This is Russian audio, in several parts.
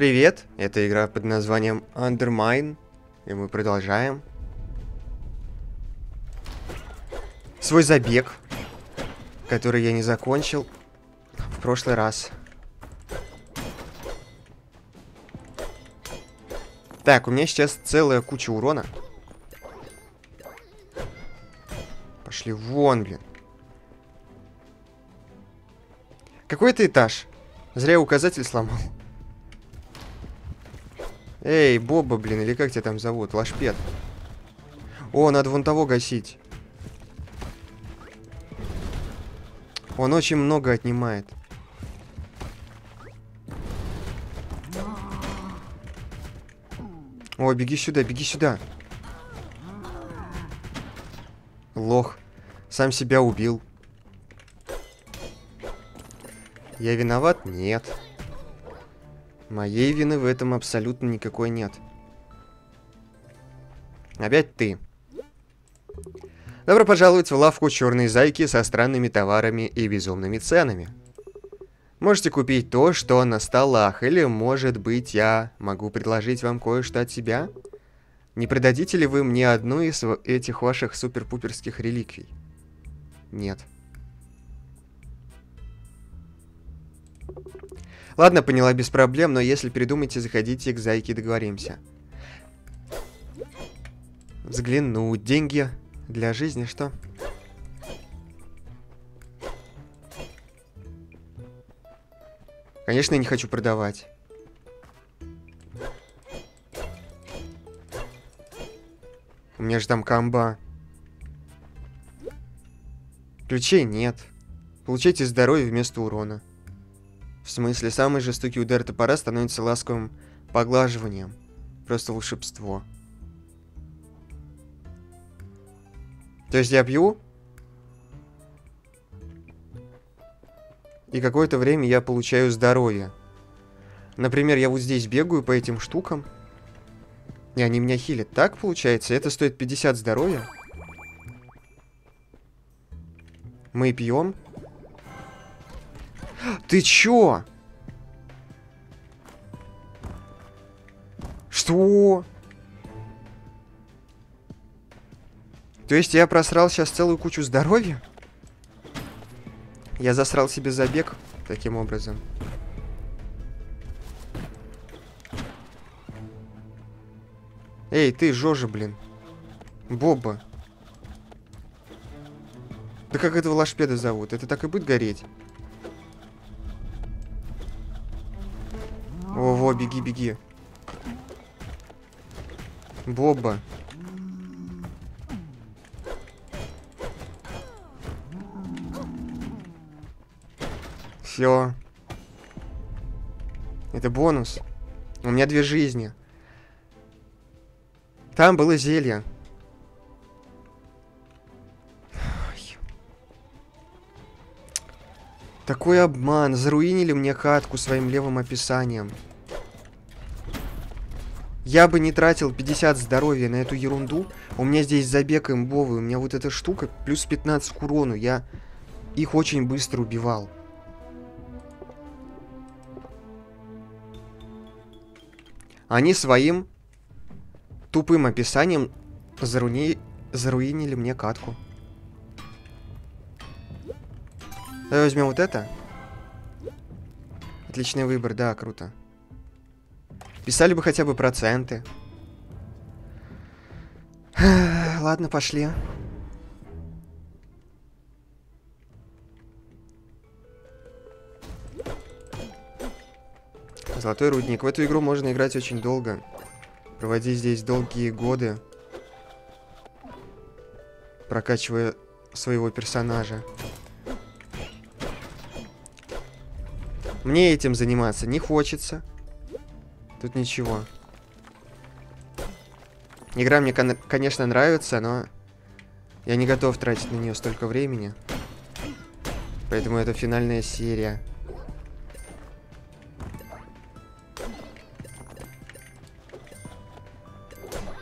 Привет, это игра под названием Undermine, и мы продолжаем. Свой забег, который я не закончил в прошлый раз. Так, у меня сейчас целая куча урона. Пошли вон, блин. Какой это этаж? Зря я указатель сломал. Эй, Боба, блин, или как тебя там зовут? Лашпет. О, надо вон того гасить. Он очень много отнимает. О, беги сюда, беги сюда. Лох. Сам себя убил. Я виноват? Нет. Моей вины в этом абсолютно никакой нет. Опять ты. Добро пожаловать в лавку черной зайки со странными товарами и безумными ценами. Можете купить то, что на столах, или, может быть, я могу предложить вам кое-что от себя? Не продадите ли вы мне одну из этих ваших супер-пуперских реликвий? Нет. Ладно, поняла, без проблем, но если придумаете, заходите к Зайке, договоримся. Взглянуть. Деньги для жизни, что? Конечно, я не хочу продавать. У меня же там камба. Ключей нет. Получайте здоровье вместо урона. Смысле, самый жестокий удар топора становится ласковым поглаживанием. Просто волшебство. То есть я пью? И какое-то время я получаю здоровье. Например, я вот здесь бегаю по этим штукам. И они меня хилят. Так получается? Это стоит 50 здоровья? Мы пьем. Ты чё? Что? То есть я просрал сейчас целую кучу здоровья? Я засрал себе забег таким образом. Эй, ты, Жожа, блин. Боба. Да как этого лашпеда зовут? Это так и будет гореть? Во-во, беги, беги. Боба. Все. Это бонус. У меня две жизни. Там было зелье. Такой обман. Заруинили мне катку своим левым описанием. Я бы не тратил 50 здоровья на эту ерунду. У меня здесь забег имбовый. У меня вот эта штука плюс 15 к урону. Я их очень быстро убивал. Они своим тупым описанием заруни... заруинили мне катку. Давай возьмем вот это. Отличный выбор, да, круто. Писали бы хотя бы проценты. Ладно, пошли. Золотой рудник. В эту игру можно играть очень долго. Проводить здесь долгие годы. Прокачивая своего персонажа. Мне этим заниматься не хочется. Тут ничего. Игра мне, конечно, нравится, но я не готов тратить на нее столько времени. Поэтому это финальная серия.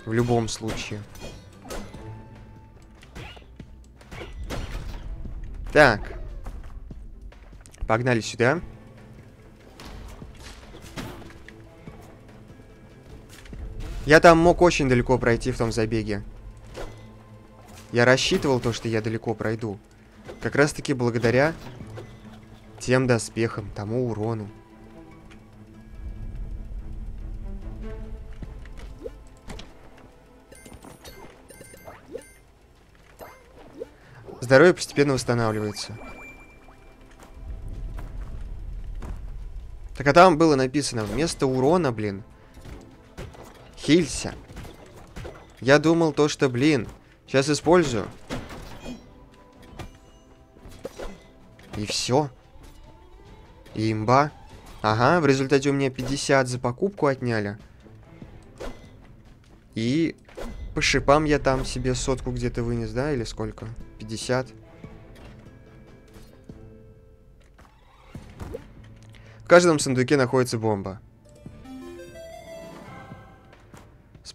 В любом случае. Так. Погнали сюда. Я там мог очень далеко пройти в том забеге. Я рассчитывал то, что я далеко пройду. Как раз таки благодаря тем доспехам, тому урону. Здоровье постепенно восстанавливается. Так а там было написано, вместо урона, блин, хилься. Я думал то, что, блин, сейчас использую. И все. Имба. Ага, в результате у меня 50 за покупку отняли. И по шипам я там себе сотку где-то вынес, да? Или сколько? 50. В каждом сундуке находится бомба.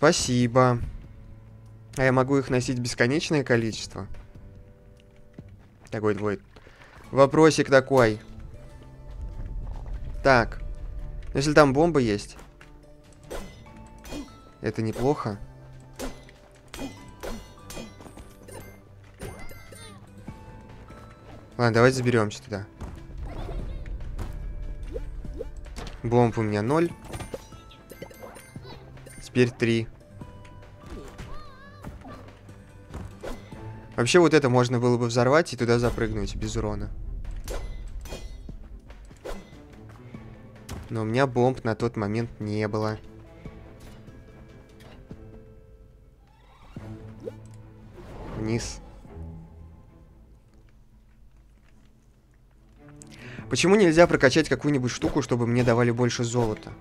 Спасибо. А я могу их носить бесконечное количество? Такой двой. Вопросик такой. Так. Если там бомба есть. Это неплохо. Ладно, давайте заберемся туда. Бомб у меня 0. Теперь 3. Вообще вот это можно было бы взорвать и туда запрыгнуть без урона. Но у меня бомб на тот момент не было. Вниз. Почему нельзя прокачать какую-нибудь штуку, чтобы мне давали больше золота?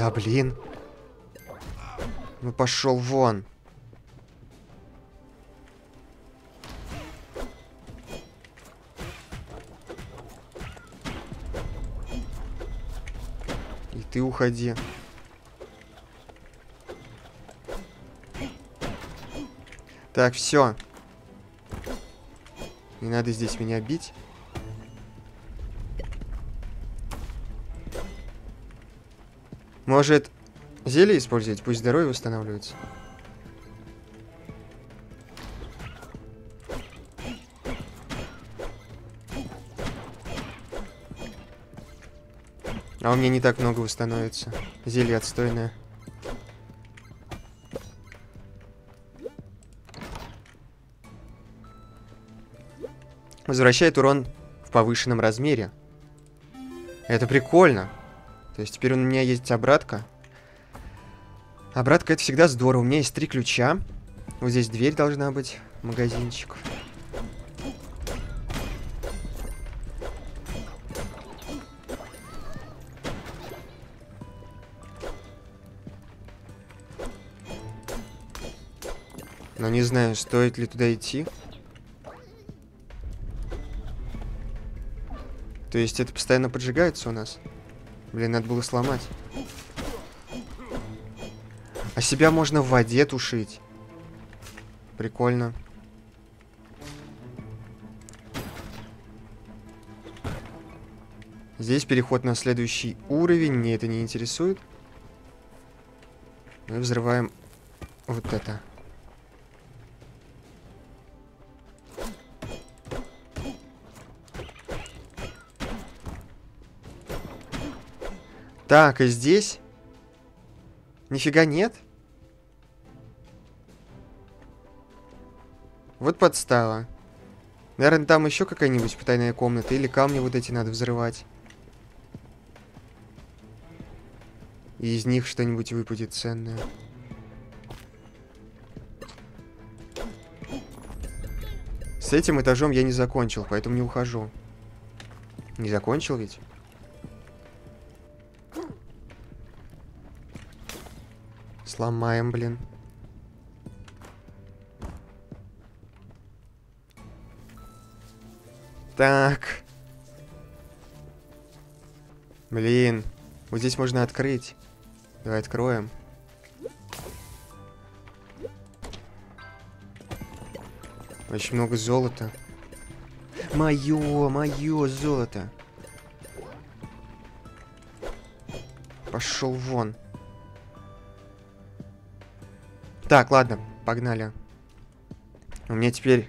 Да блин. Ну пошел вон. И ты уходи. Так, все. Не надо здесь меня бить. Может, зелье использовать? Пусть здоровье восстанавливается. А у меня не так много восстановится. Зелье отстойное. Возвращает урон в повышенном размере. Это прикольно. То есть теперь у меня есть обратка. Обратка это всегда здорово. У меня есть три ключа. Вот здесь дверь должна быть. Магазинчик. Но не знаю, стоит ли туда идти. То есть это постоянно поджигается у нас? Блин, надо было сломать. А себя можно в воде тушить. Прикольно. Здесь переход на следующий уровень. Мне это не интересует. Мы взрываем вот это. Так, и здесь? Нифига нет? Вот подстава. Наверное, там еще какая-нибудь потайная комната. Или камни вот эти надо взрывать. И из них что-нибудь выпадет ценное. С этим этажом я не закончил, поэтому не ухожу. Не закончил ведь? Сломаем, блин. Так. Блин. Вот здесь можно открыть. Давай откроем. Очень много золота. Мое, мое золото. Пошел вон. Так, ладно, погнали. У меня теперь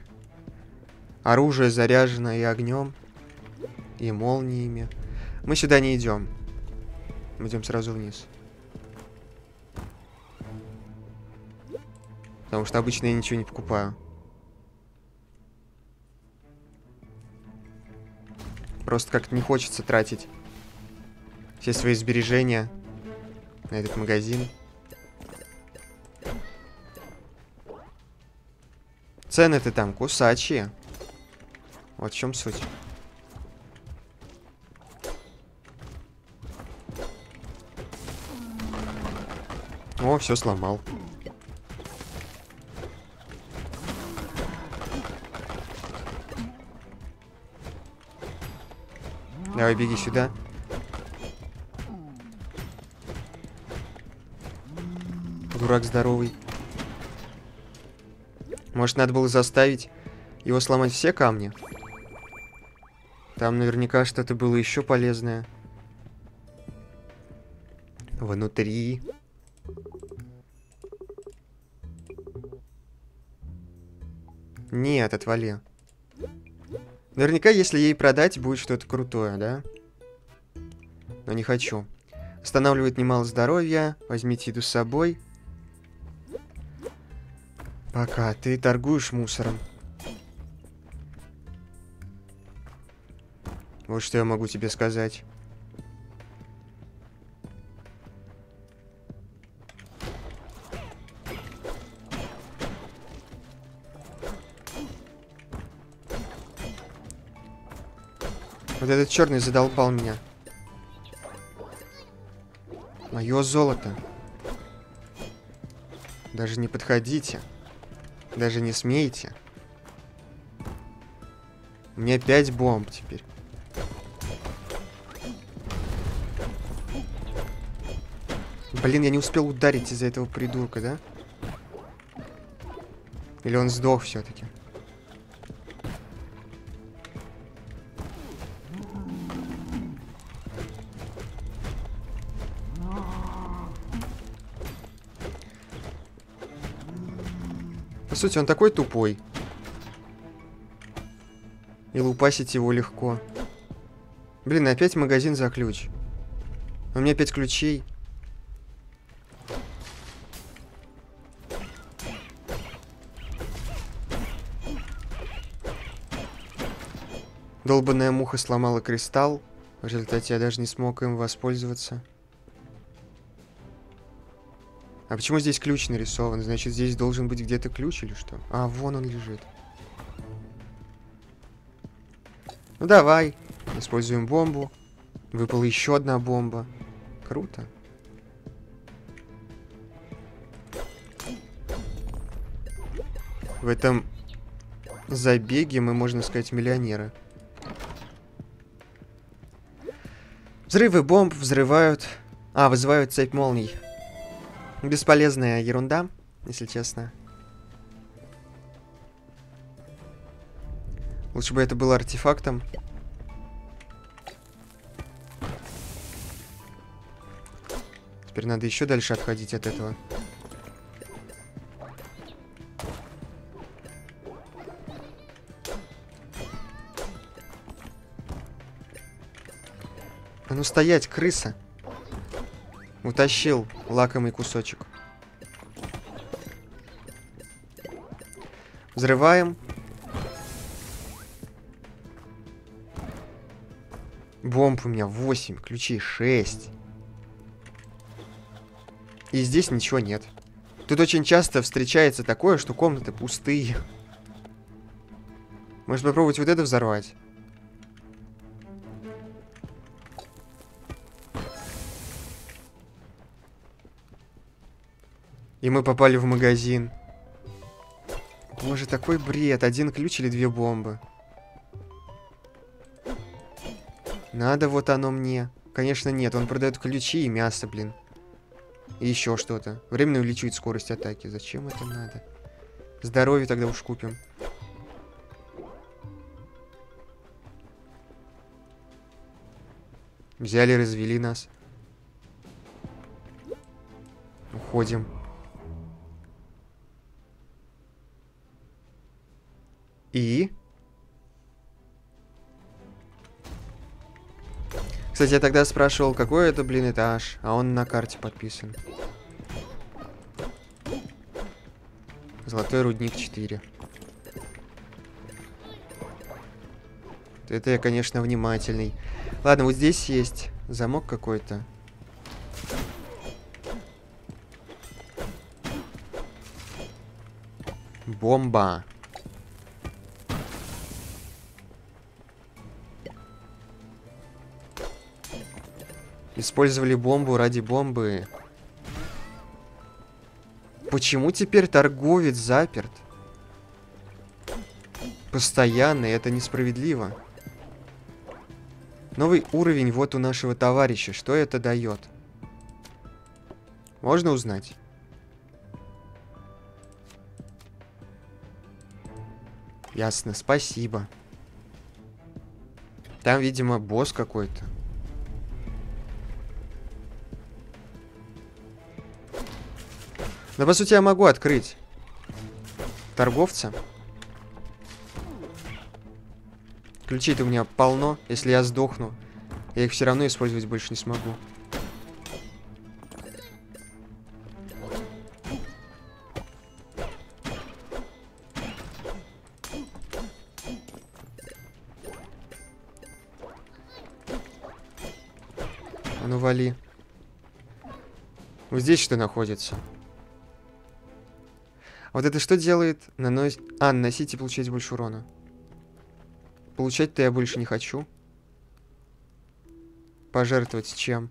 оружие заряжено и огнем, и молниями. Мы сюда не идем. Мы идем сразу вниз. Потому что обычно я ничего не покупаю. Просто как-то не хочется тратить все свои сбережения на этот магазин. Цены-то там кусачие. Вот в чем суть. О, все сломал. Давай, беги сюда. Дурак здоровый. Может, надо было заставить его сломать все камни? Там наверняка что-то было еще полезное. Внутри. Нет, отвали. Наверняка, если ей продать, будет что-то крутое, да? Но не хочу. Останавливает немало здоровья. Возьмите еду с собой. Пока ты торгуешь мусором. Вот что я могу тебе сказать. Вот этот черный задолбал меня. Мое золото. Даже не подходите. Даже не смейте. У меня пять бомб теперь. Блин, я не успел ударить из-за этого придурка, да? Или он сдох все-таки? По сути, он такой тупой. И лупасить его легко. Блин, опять магазин за ключ. У меня пять ключей. Долбанная муха сломала кристалл. В результате я даже не смог им воспользоваться. А почему здесь ключ нарисован? Значит, здесь должен быть где-то ключ или что? А, вон он лежит. Ну давай. Используем бомбу. Выпала еще одна бомба. Круто. В этом забеге мы, можно сказать, миллионеры. Взрывы бомб взрывают... А, вызывают цепь молний. Бесполезная ерунда, если честно. Лучше бы это было артефактом. Теперь надо еще дальше отходить от этого. А ну стоять, крыса. Утащил лакомый кусочек. Взрываем. Бомб у меня 8, ключей 6. И здесь ничего нет. Тут очень часто встречается такое, что комнаты пустые. Может попробовать вот это взорвать? И мы попали в магазин. Боже, такой бред. Один ключ или две бомбы. Надо вот оно мне. Конечно, нет. Он продает ключи и мясо, блин. И еще что-то. Временно увеличивает скорость атаки. Зачем это надо? Здоровье тогда уж купим. Взяли, развели нас. Заходим. И? Кстати, я тогда спрашивал, какой это, блин, этаж, а он на карте подписан. Золотой рудник 4. Это я, конечно, внимательный. Ладно, вот здесь есть замок какой-то. Бомба. Использовали бомбу ради бомбы. Почему теперь торговец заперт? Постоянно, это несправедливо. Новый уровень вот у нашего товарища. Что это дает? Можно узнать? Ясно, спасибо. Там, видимо, босс какой-то. Да, по сути, я могу открыть торговца. Ключей-то у меня полно. Если я сдохну, я их все равно использовать больше не смогу. А ну вали. Вот здесь что находится? Вот это что делает? Наносит... А, наносить и получать больше урона. Получать-то я больше не хочу. Пожертвовать чем?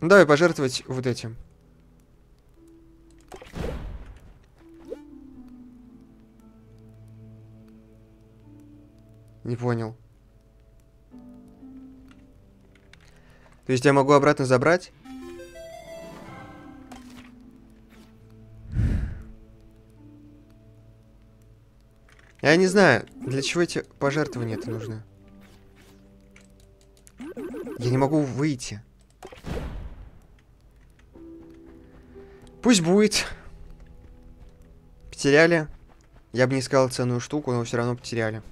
Ну, давай пожертвовать вот этим. Не понял. То есть я могу обратно забрать? Я не знаю, для чего эти пожертвования это нужны. Я не могу выйти. Пусть будет. Потеряли. Я бы не сказал ценную штуку, но все равно потеряли.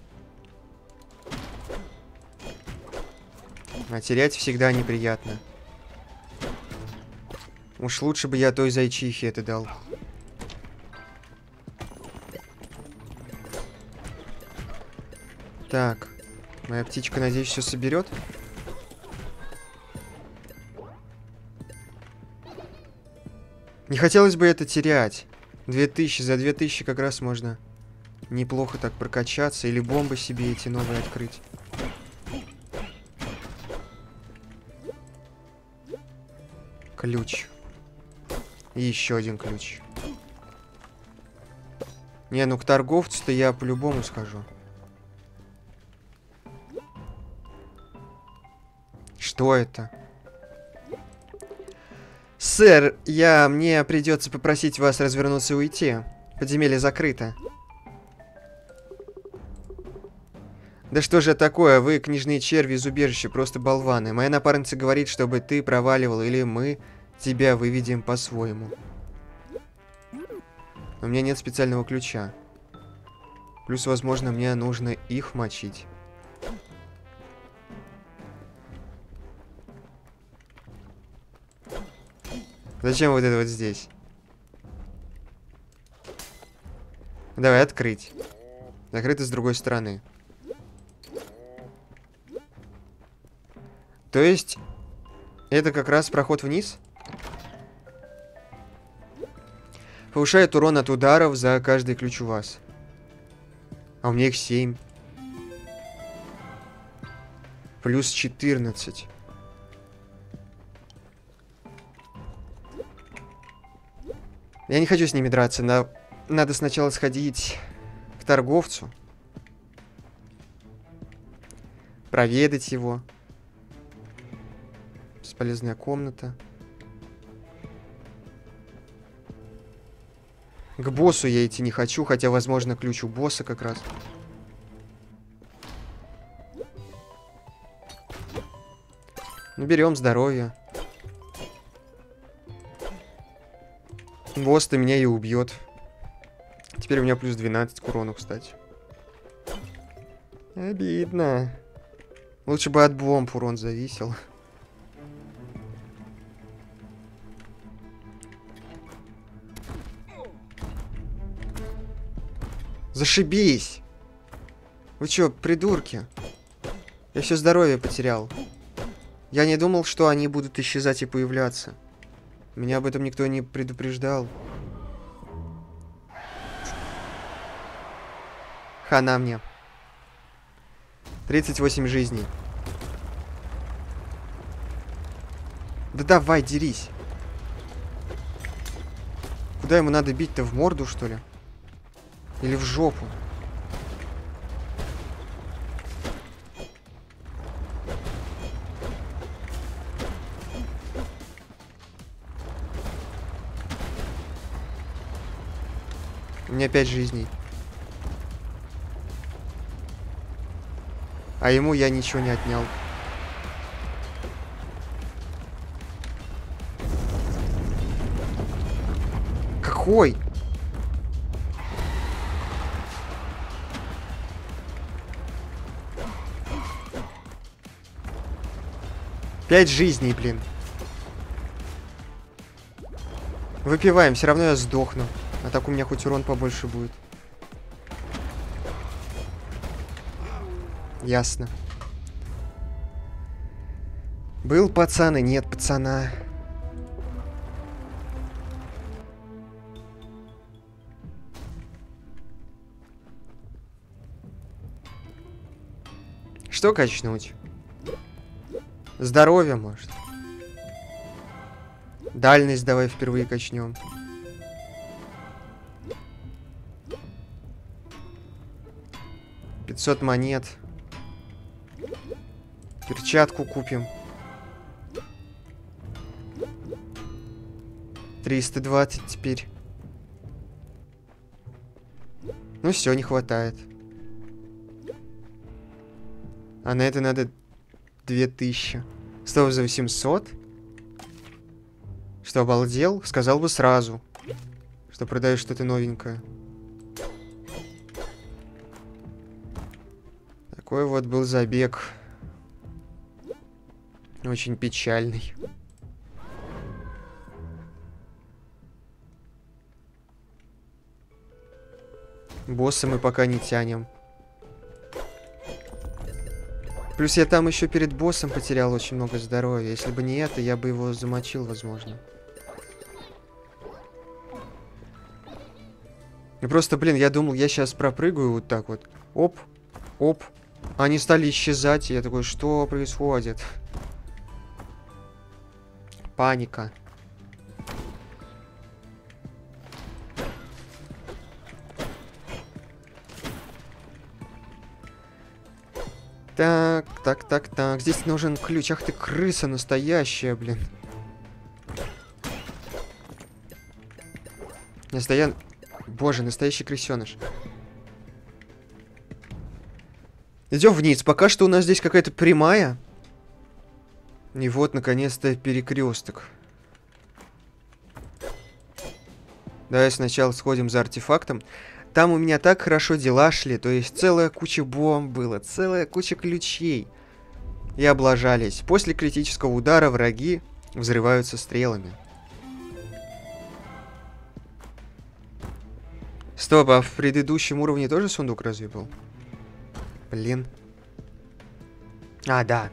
А терять всегда неприятно. Уж лучше бы я той зайчихе это дал. Так. Моя птичка, надеюсь, все соберет. Не хотелось бы это терять. 2000, за 2000 как раз можно неплохо так прокачаться. Или бомбы себе эти новые открыть. Ключ. И еще один ключ. Не, ну к торговцу-то я по-любому скажу. Что это? Сэр, я... Мне придется попросить вас развернуться и уйти. Подземелье закрыто. Да что же такое? Вы, книжные черви из убежища, просто болваны. Моя напарница говорит, чтобы ты проваливал, или мы тебя выведем по-своему. У меня нет специального ключа. Плюс, возможно, мне нужно их мочить. Зачем вот это вот здесь? Давай открыть. Закрыто с другой стороны. То есть, это как раз проход вниз? Повышает урон от ударов за каждый ключ у вас. А у меня их 7. Плюс 14. Я не хочу с ними драться. На... Надо сначала сходить к торговцу. Проведать его. Бесполезная комната. К боссу я идти не хочу, хотя, возможно, ключ у босса как раз. Ну, Наберем здоровье. Босс-то меня и убьет. Теперь у меня плюс 12 к урону, кстати. Обидно. Лучше бы от бомб урон зависел. Зашибись! Вы чё, придурки? Я все здоровье потерял. Я не думал, что они будут исчезать и появляться. Меня об этом никто не предупреждал. Хана мне. 38 жизней. Да давай, дерись. Куда ему надо бить-то? В морду, что ли? Или в жопу? Меня пять жизней. А ему я ничего не отнял. Какой? Пять жизней, блин. Выпиваем, все равно я сдохну. А так у меня хоть урон побольше будет. Ясно. Был пацан и нет пацана. Что качнуть? Здоровье, может. Дальность давай впервые качнем. Пятьсот монет. Перчатку купим. 320 теперь. Ну все, не хватает. А на это надо 2000. Стало за 800? Что, обалдел? Сказал бы сразу, что продаешь что-то новенькое. Такой вот был забег. Очень печальный. Босса мы пока не тянем. Плюс я там еще перед боссом потерял очень много здоровья. Если бы не это, я бы его замочил, возможно. И просто, блин, я думал, я сейчас пропрыгаю вот так вот. Оп, оп. Они стали исчезать, и я такой, что происходит? Паника. Так, так, так, так. Здесь нужен ключ. Ах ты крыса настоящая, блин. Настоян... Боже, настоящий крысеныш. Идем вниз. Пока что у нас здесь какая-то прямая. И вот, наконец-то, перекресток. Давай сначала сходим за артефактом. Там у меня так хорошо дела шли, то есть целая куча бомб было, целая куча ключей. И облажались. После критического удара враги взрываются стрелами. Стоп, а в предыдущем уровне тоже сундук разве был? Блин. А, да.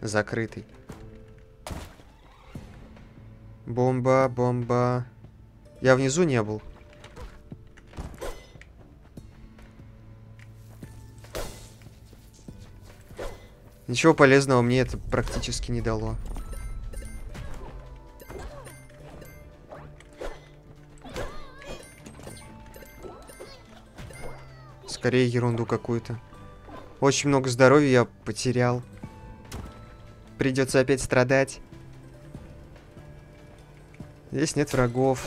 Закрытый. Бомба, бомба. Я внизу не был. Ничего полезного мне это практически не дало. Скорее ерунду какую-то. Очень много здоровья я потерял. Придется опять страдать. Здесь нет врагов.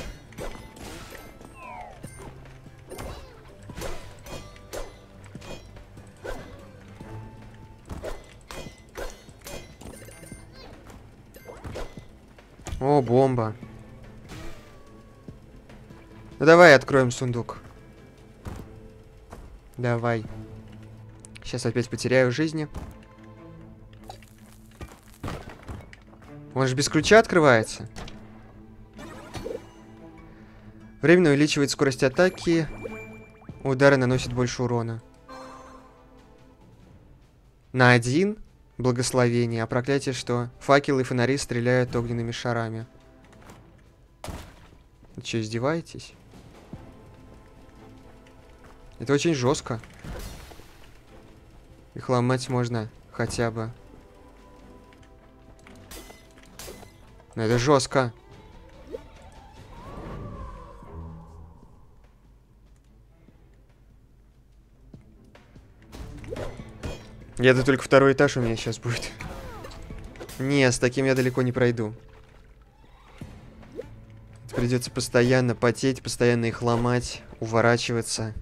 бомба. Ну давай откроем сундук. Давай. Сейчас опять потеряю жизни. Он же без ключа открывается. Временно увеличивает скорость атаки. Удары наносят больше урона. На один благословение, а проклятие что? Факелы и фонари стреляют огненными шарами. Вы что, издеваетесь? Это очень жестко. Их ломать можно хотя бы. Но это жестко. Это только второй этаж у меня сейчас будет. Не, с таким я далеко не пройду. Придется постоянно потеть, постоянно их ломать, уворачиваться.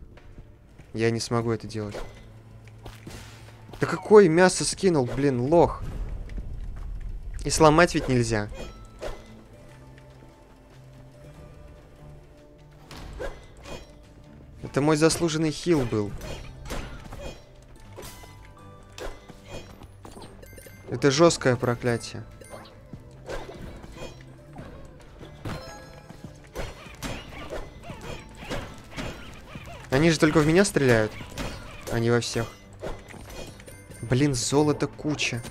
Я не смогу это делать. Да какое мясо скинул, блин, лох. И сломать ведь нельзя. Это мой заслуженный хил был. Это жесткое проклятие. Они же только в меня стреляют, а не во всех. Блин, золото куча.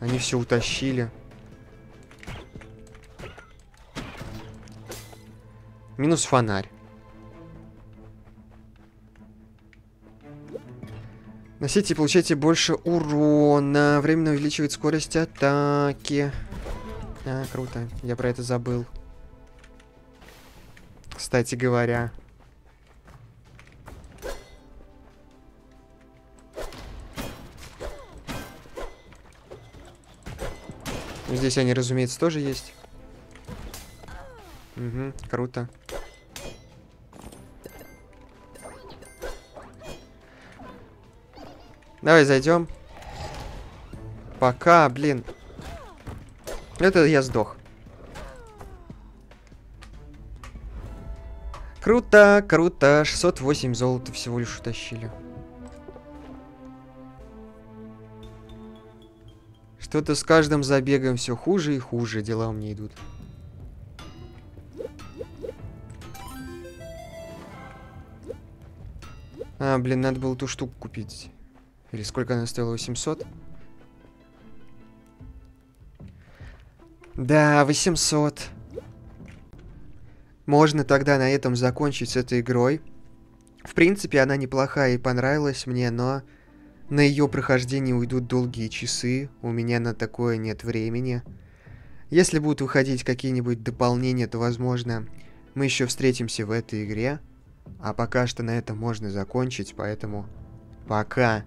Они все утащили. Минус фонарь. Носите и получайте больше урона. Временно увеличивает скорость атаки. А, круто. Я про это забыл. Кстати говоря. Здесь они, разумеется, тоже есть. Угу, круто. Давай зайдем. Пока, блин. Это я сдох. Круто, круто. 608 золота всего лишь утащили. Что-то с каждым забегом все хуже и хуже дела у меня идут. А, блин, надо было ту штуку купить. Или сколько она стоила? 800? Да, 800. Можно тогда на этом закончить с этой игрой. В принципе, она неплохая и понравилась мне, но на ее прохождение уйдут долгие часы. У меня на такое нет времени. Если будут выходить какие-нибудь дополнения, то, возможно, мы еще встретимся в этой игре. А пока что на этом можно закончить, поэтому пока.